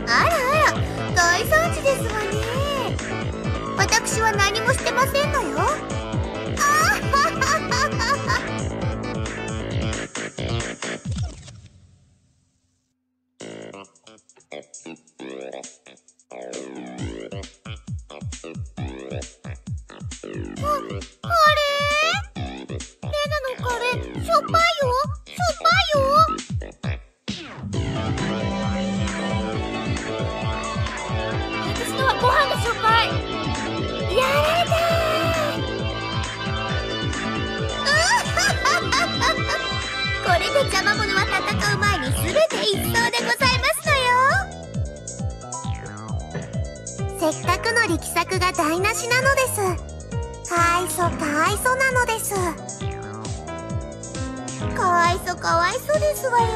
あらあら大惨事ですわね。私は何もしてませんのよ。ああれ？レナのカレーしょっぱいよ。これで邪魔者は戦う前に全て一掃でございますのよ。せっかくの力作が台無しなのです。かわいそかわいそなのです。かわいそかわいそですわよ。